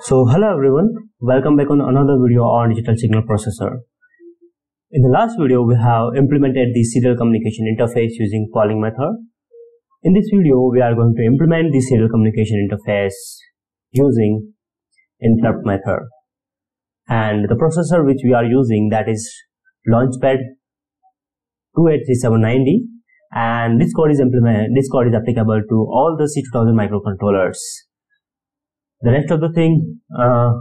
So hello everyone, welcome back on another video on digital signal processor. In the last video, we have implemented the serial communication interface using polling method. In this video, we are going to implement the serial communication interface using interrupt method. And the processor which we are using that is Launchpad 283790 and this code is implement this code is applicable to all the C2000 microcontrollers. The rest of the thing uh,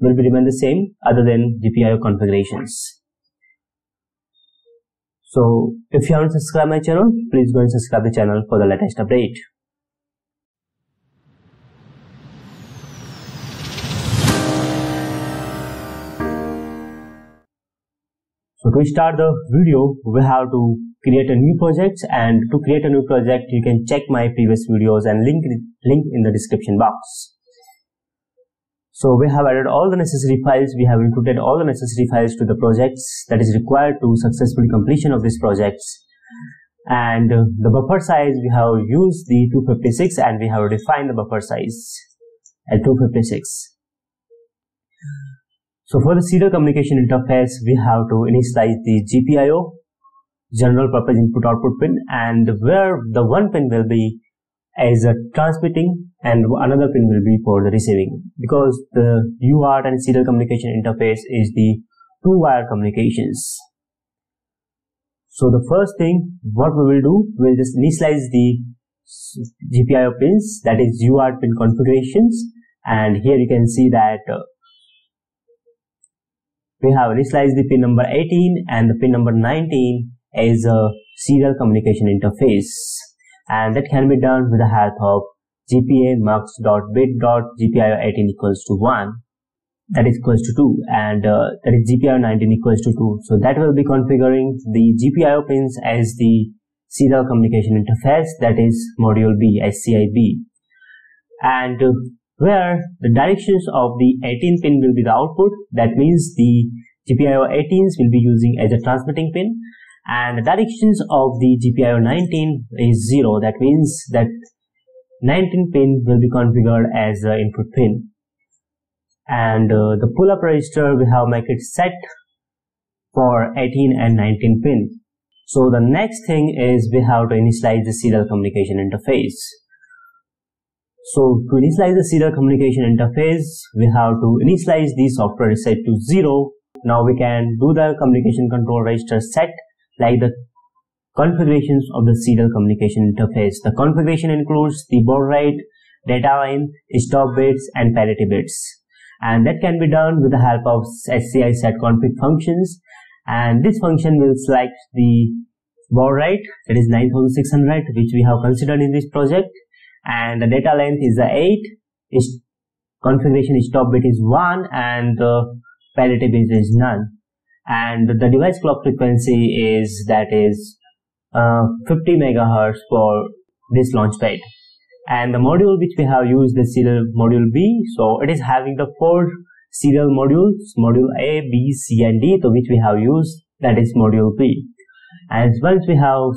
will be remain the same other than GPIO configurations. So if you haven't subscribed my channel, please go and subscribe the channel for the latest update. So to start the video, we have to create a new project and to create a new project, you can check my previous videos and link, link in the description box. So we have added all the necessary files, we have included all the necessary files to the projects that is required to successfully completion of these projects. And uh, the buffer size, we have used the 256 and we have defined the buffer size at 256. So for the serial communication interface, we have to initialize the GPIO, general purpose input output pin, and where the one pin will be as a transmitting and another pin will be for the receiving. Because the UART and serial communication interface is the two wire communications. So the first thing what we will do, we'll just initialize the GPIO pins that is UART pin configurations. And here you can see that uh, we have initialized the pin number 18 and the pin number 19 as a serial communication interface and that can be done with the help of gpa mux.bit.gpio18 equals to 1 that is equals to 2 and uh, that is gpio 19 equals to 2 so that will be configuring the gpio pins as the serial communication interface. That is module b scib and uh, where the directions of the 18 pin will be the output. That means the GPIO 18s will be using as a transmitting pin and the directions of the GPIO 19 is 0. That means that 19 pin will be configured as input pin. And uh, the pull-up register we have make it set for 18 and 19 pin. So the next thing is we have to initialize the serial communication interface. So to initialize the serial communication interface, we have to initialize the software reset to zero. Now we can do the communication control register set like the configurations of the serial communication interface. The configuration includes the baud rate, data length, stop bits and parity bits. And that can be done with the help of SCI set config functions. And this function will select the baud rate that is 9600 which we have considered in this project and the data length is the 8 is configuration stop bit is 1 and the parity bit is none and the device clock frequency is that is uh, 50 megahertz for this launchpad and the module which we have used the serial module B so it is having the four serial modules module A B C and D to which we have used that is module B and once we have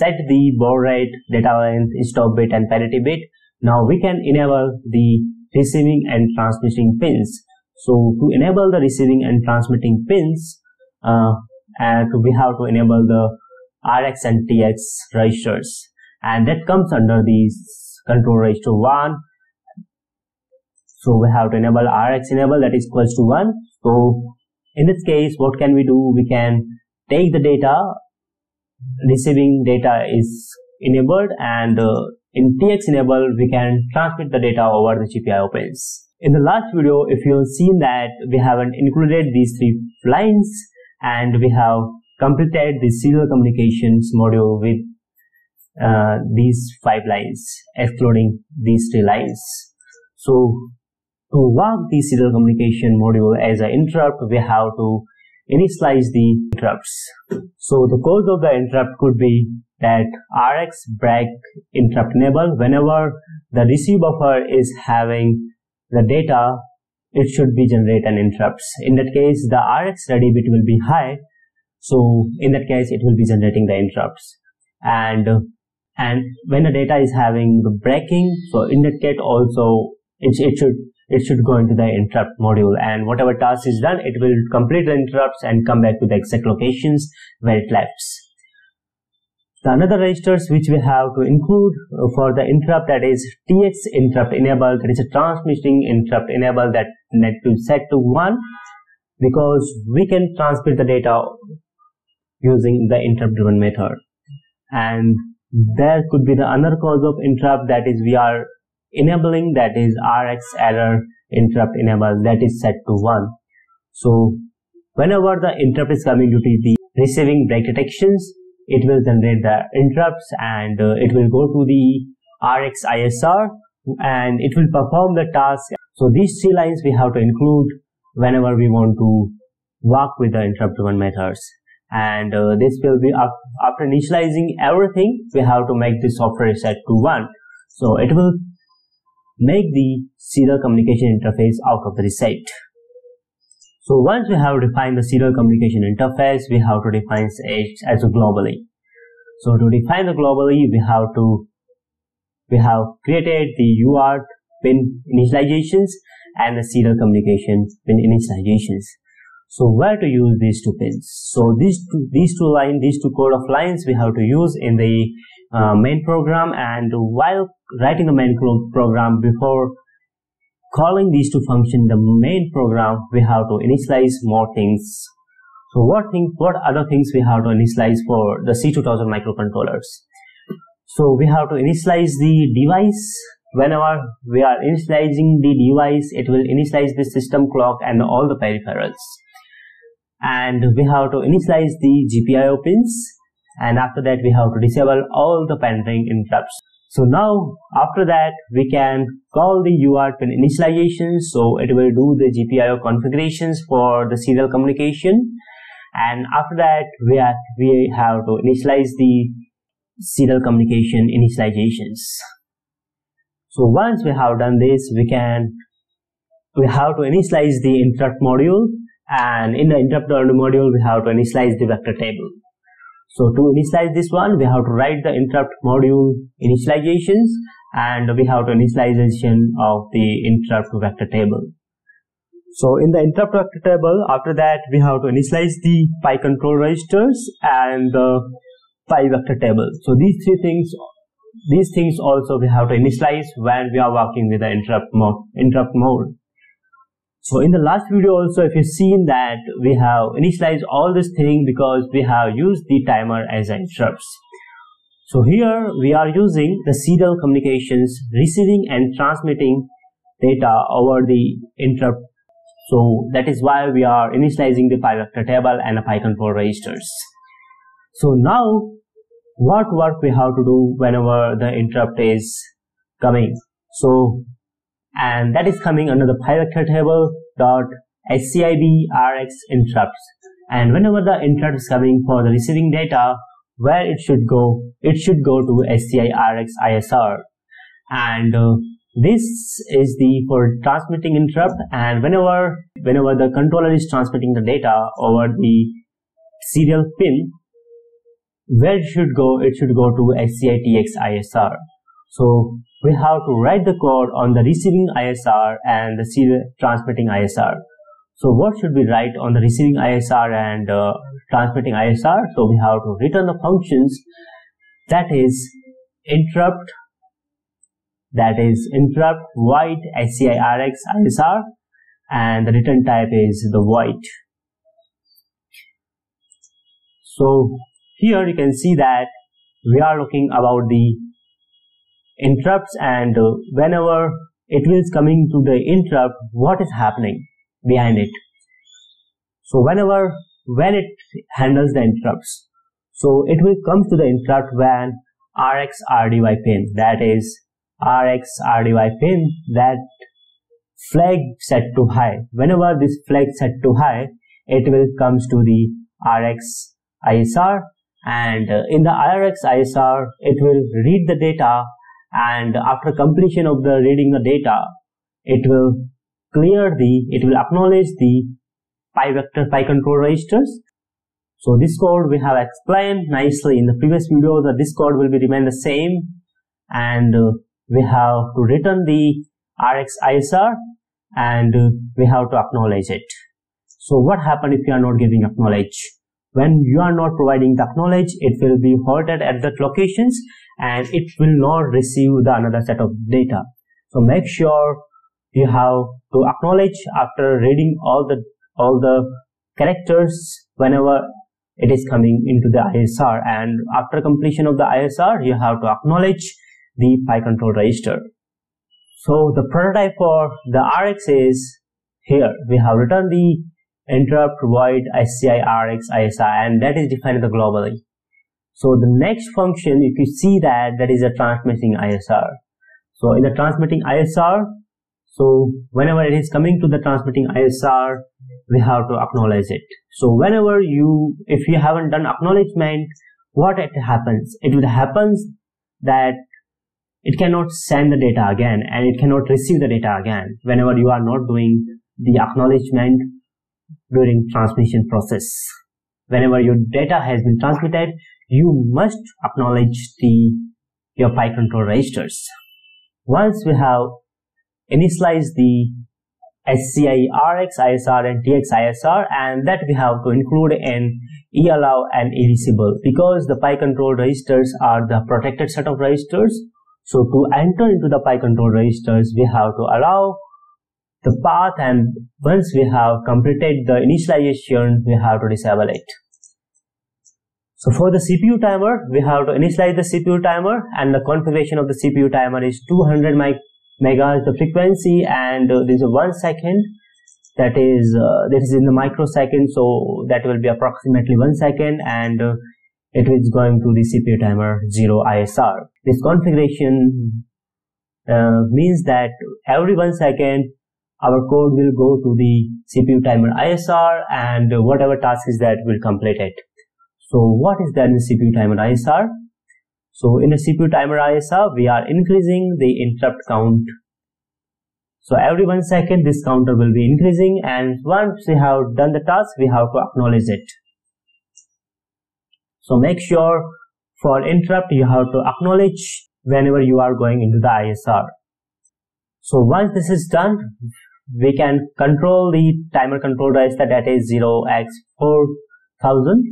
set the baud rate, data length, stop bit and parity bit. Now we can enable the receiving and transmitting pins. So to enable the receiving and transmitting pins, uh, and we have to enable the RX and TX registers. And that comes under the control register 1 so we have to enable RX enable that is equals to 1 so in this case what can we do? We can take the data. Receiving data is enabled and uh, in TX enable we can transmit the data over the GPIO pins. In the last video if you've seen that we haven't included these three lines and we have completed the serial communications module with uh, these five lines excluding these three lines. So to work the serial communication module as an interrupt we have to initialize the interrupts. So the cause of the interrupt could be that RX break interrupt enable whenever the receive buffer is having the data it should be generate an interrupts. In that case the RX ready bit will be high so in that case it will be generating the interrupts and and when the data is having the breaking so in that case also it, it should it should go into the interrupt module and whatever task is done, it will complete the interrupts and come back to the exact locations where it left. The another registers which we have to include for the interrupt that is TX interrupt enable that is a transmitting interrupt enable that need to set to 1 because we can transmit the data using the interrupt driven method. And there could be the another cause of interrupt that is we are enabling that is rx error interrupt enable that is set to 1 so whenever the interrupt is coming due to the receiving break detections it will generate the interrupts and uh, it will go to the rx isr and it will perform the task. So these three lines we have to include whenever we want to work with the interrupt driven methods. And uh, this will be after initializing everything we have to make the software set to 1 so it will make the serial communication interface out of the reset. So once we have defined the serial communication interface, we have to define it as a globally. So to define the globally, we have to we have created the UART pin initializations and the serial communication pin initializations. So where to use these two pins? So these two, these two lines, these two code of lines we have to use in the uh, main program and while writing the main program before calling these two functions the main program we have to initialize more things. So what thing what other things we have to initialize for the c2000 microcontrollers? So we have to initialize the device. Whenever we are initializing the device it will initialize the system clock and all the peripherals. And we have to initialize the GPIO pins. And after that we have to disable all the pending interrupts so now after that we can call the UART pin initialization. So it will do the GPIO configurations for the serial communication. And after that we have, we have to initialize the serial communication initializations. So once we have done this, we can, we have to initialize the interrupt module and in the interrupt module, we have to initialize the vector table. So to initialize this one, we have to write the interrupt module initializations and we have to initialization of the interrupt vector table. So in the interrupt vector table, after that we have to initialize the PIE control registers and the PIE vector table. So these three things, these things also we have to initialize when we are working with the interrupt mode, interrupt mode. So in the last video also, if you've seen that we have initialized all this thing because we have used the timer as interrupts. So here we are using the serial communications, receiving and transmitting data over the interrupt. So that is why we are initializing the PIE table and the PIE registers. So now what work we have to do whenever the interrupt is coming. So and that is coming under the vector table dot scib rx interrupts. And whenever the interrupt is coming for the receiving data where it should go it should go to sci rx isr and uh, this is the for transmitting interrupt. And whenever whenever the controller is transmitting the data over the serial pin where it should go it should go to scitx isr so we have to write the code on the receiving ISR and the serial transmitting ISR. So what should we write on the receiving ISR and uh, transmitting ISR? So we have to return the functions that is interrupt that is interrupt void SCIRX ISR and the return type is the void. So here you can see that we are looking about the interrupts and uh, whenever it is coming to the interrupt, what is happening behind it. So whenever, when it handles the interrupts, so it will come to the interrupt when RX RDY pin, that is RX RDY pin, that flag set to high. Whenever this flag set to high, it will comes to the RX ISR and uh, in the RX ISR, it will read the data and after completion of the reading the data it will clear the it will acknowledge the PIE vector PIE control registers so this code we have explained nicely in the previous video that this code will be remain the same and uh, we have to return the rx isr and uh, we have to acknowledge it. So what happens if you are not giving acknowledge? When you are not providing the acknowledge, it will be halted at that locations and it will not receive the another set of data. So make sure you have to acknowledge after reading all the all the characters whenever it is coming into the ISR and after completion of the ISR you have to acknowledge the PIE control register. So the prototype for the RX is here. We have written the interrupt void SCI RX ISR and that is defined globally. So the next function, if you see that, that is a transmitting ISR. So in the transmitting ISR, so whenever it is coming to the transmitting ISR, we have to acknowledge it. So whenever you, if you haven't done acknowledgement, what it happens? It will happens that it cannot send the data again and it cannot receive the data again whenever you are not doing the acknowledgement during transmission process. Whenever your data has been transmitted, you must acknowledge the your PIE control registers. Once we have initialized the SCI RX ISR and TX ISR and that we have to include in EAllow and ERESIBLE because the PIE control registers are the protected set of registers so to enter into the PIE control registers, we have to allow the path and once we have completed the initialization, we have to disable it. So for the CPU timer, we have to initialize the CPU timer and the configuration of the CPU timer is 200 megahertz the frequency and uh, this is one second that is uh, that is in the microsecond so that will be approximately one second and uh, it is going to the CPU timer 0 ISR. This configuration uh, means that every one second our code will go to the CPU timer ISR and whatever task is that will complete it. So what is that in CPU timer ISR? So in the CPU timer ISR, we are increasing the interrupt count. So every one second, this counter will be increasing and once we have done the task, we have to acknowledge it. So make sure for interrupt you have to acknowledge whenever you are going into the ISR. So once this is done, we can control the timer control register that is 0x4000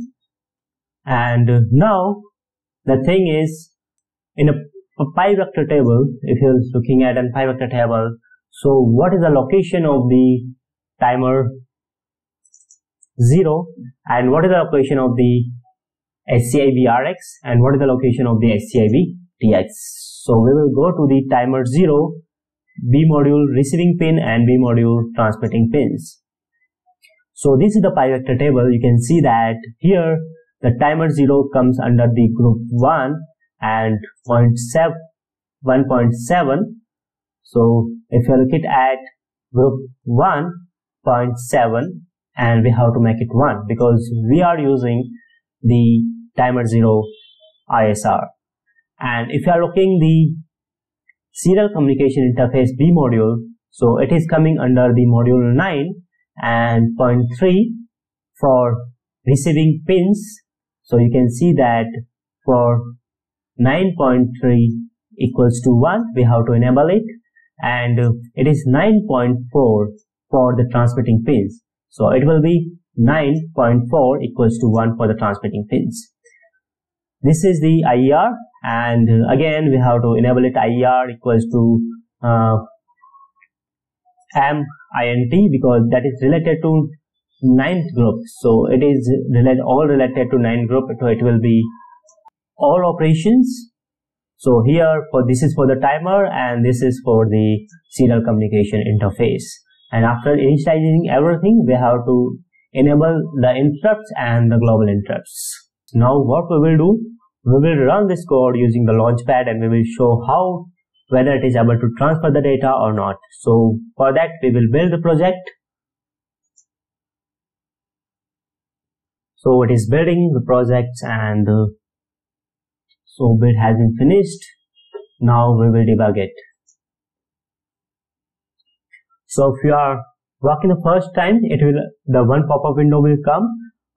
and now the thing is in a, a PIE vector table, if you're looking at a PIE vector table, so what is the location of the timer 0 and what is the location of the SCIB RX and what is the location of the SCIB TX. So we will go to the timer 0, B module receiving pin and B module transmitting pins. So this is the PIE vector table. You can see that here the timer 0 comes under the group 1 and 0.7, 1.7. So if you look it at group 1.7 and we have to make it 1 because we are using the timer 0 ISR. And if you are looking the serial communication interface B module, so it is coming under the module 9 and point 3 for receiving pins. So you can see that for 9.3 equals to 1, we have to enable it and it is 9.4 for the transmitting pins. So it will be 9.4 equals to 1 for the transmitting pins. This is the IER and again we have to enable it IER equals to uh, MINT because that is related to ninth group. So it is related, all related to ninth group. So it will be all operations. So here for this is for the timer and this is for the serial communication interface. And after initializing everything, we have to enable the interrupts and the global interrupts. Now what we will do, we will run this code using the launchpad and we will show how whether it is able to transfer the data or not. So for that we will build the project. So it is building the projects and uh, so build has been finished. Now we will debug it. So if you are working the first time, it will the one pop-up window will come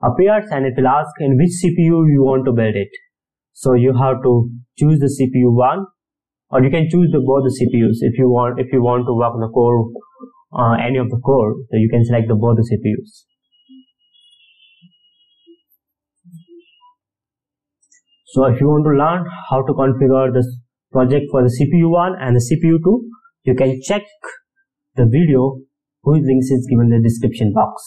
appears and it will ask in which CPU you want to build it. So you have to choose the CPU one or you can choose the, both the CPUs if you want if you want to work on the core uh, any of the core so you can select the both the CPUs so if you want to learn how to configure this project for the CPU1 and the CPU2 you can check the video whose links is given in the description box.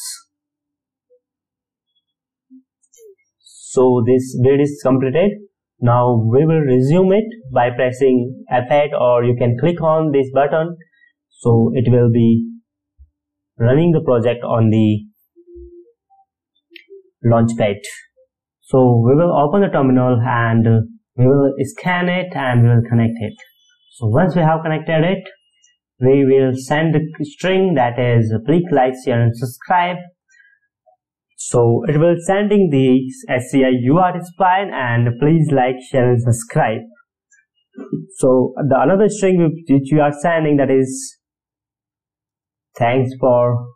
So this build is completed. Now we will resume it by pressing F8 or you can click on this button. So it will be running the project on the launchpad so we will open the terminal and we will scan it and we will connect it. So once we have connected it we will send the string that is please like share and subscribe. So it will sending the SCI URL spline and please like, share and subscribe. So the another string which you are sending that is thanks for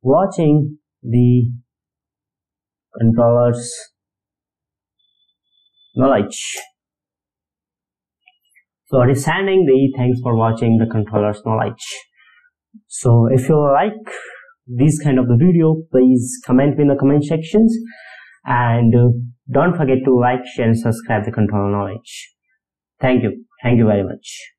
watching the controllers. Knowledge. So sending the thanks for watching the controllers knowledge. So if you like this kind of the video please comment in the comment sections. And uh, don't forget to like share and subscribe the control knowledge. Thank you. Thank you very much